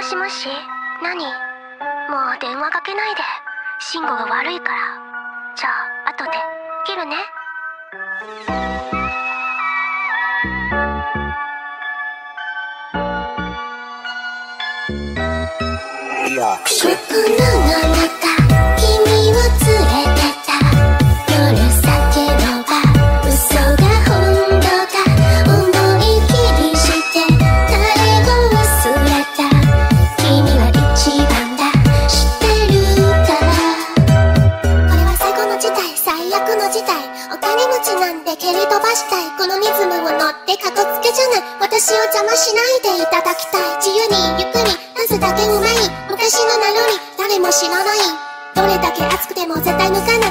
もしもし？何？もう電話かけないで。信号が悪いから。じゃあ後で。切るね。いや金持ちなんて蹴り飛ばしたい。このリズムを乗ってかこつけじゃない。私を邪魔しないでいただきたい。自由にゆっくりダすだけうまい。昔の名乗り誰も知らない。どれだけ熱くても絶対抜かない。